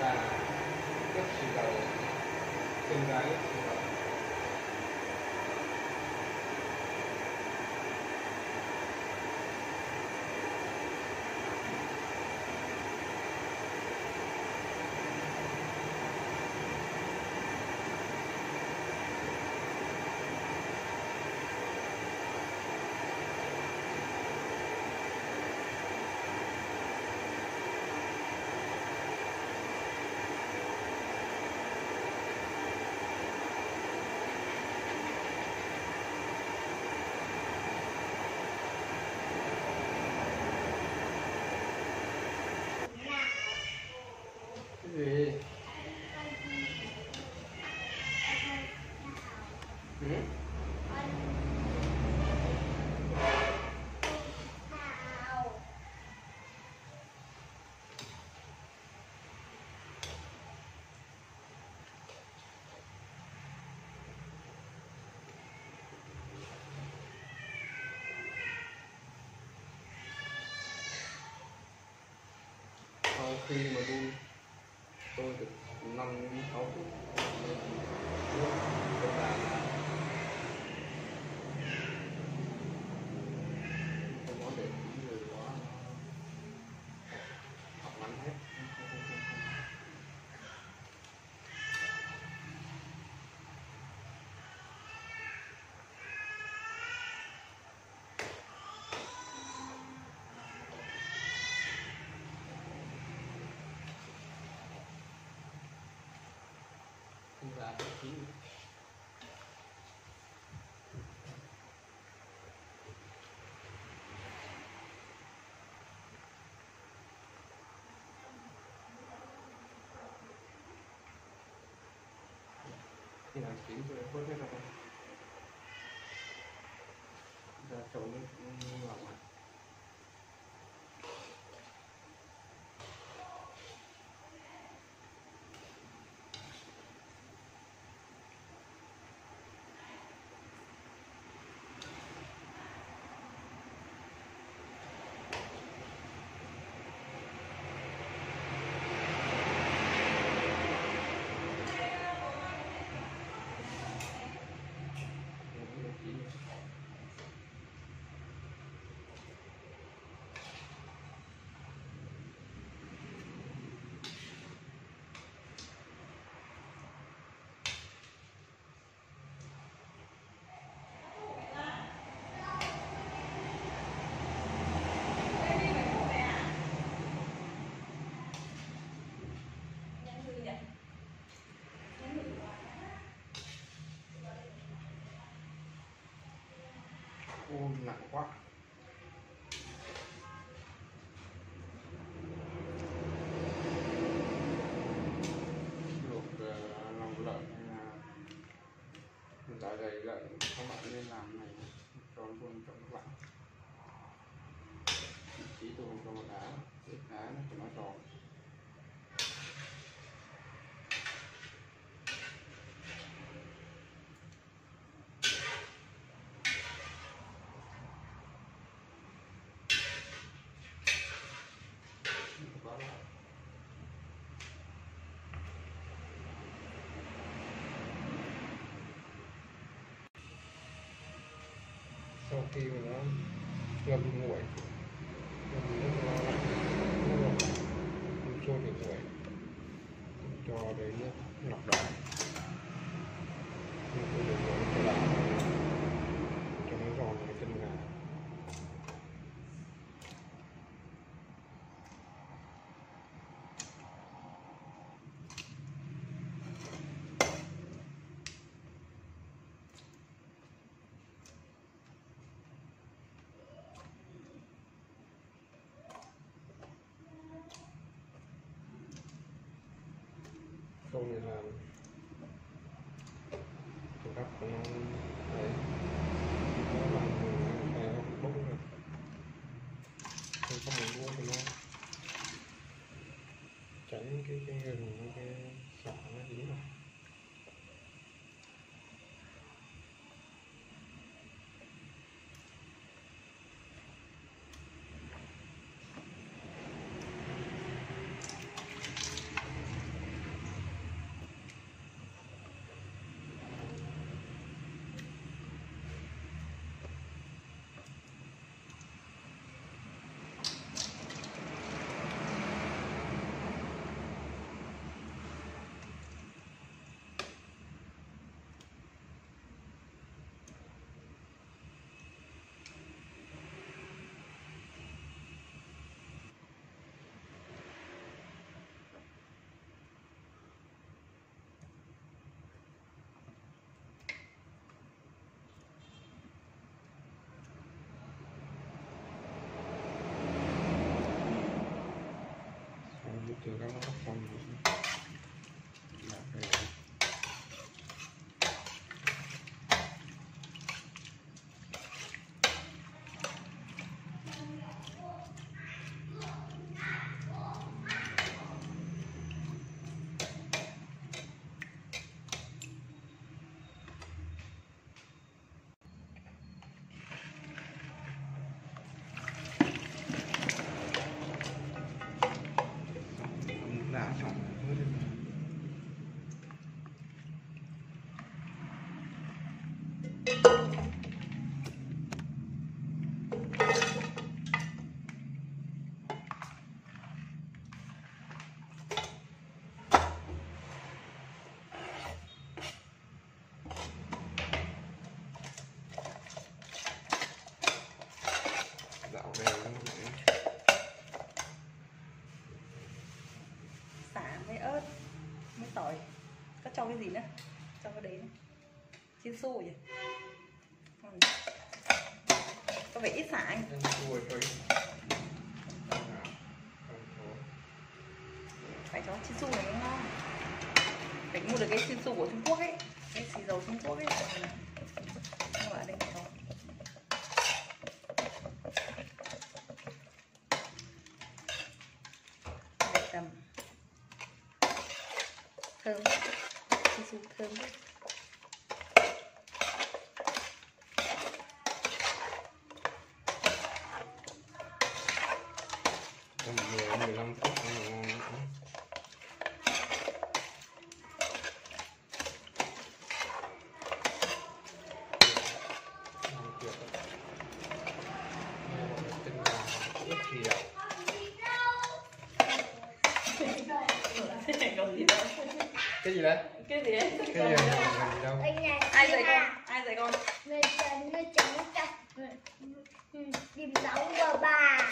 và rất sự đầu tương gái ừ? sau khi mà tôi tôi được năm sáu phút tôi là không có để ý người quá học ngắn hết không ra cái chín khi nào chín rồi vớt hết rồi ra chậu nước lỏng này Ôi nặng quá. Luộc ờ, lòng lợn hay là dạ dày lợn, các bạn nên làm này cho luôn cho các bạn. Chỉ tôi cho một đá đá nó cho nó tròn quá lại sau khi mà nó ngâm nguội. Ngâm nước nó lạnh nó lạnh. Không sôi được nguội. Cho đấy nước lọc đỏ. jogar uma fome mesmo. vậy có vẻ ít phải. Phải cho chín su này nó ngon phải mua được cái chín su của trung quốc ấy. Cái xì dầu trung quốc ấy. Không ở đây không thơm. Chín su thơm. Gì đâu Cái gì đấy? cái gì đấy Cái gì đâu? Ai dạy con? Ai dạy con? Người chồng, người chồng, người chồng Điểm nóng vào bà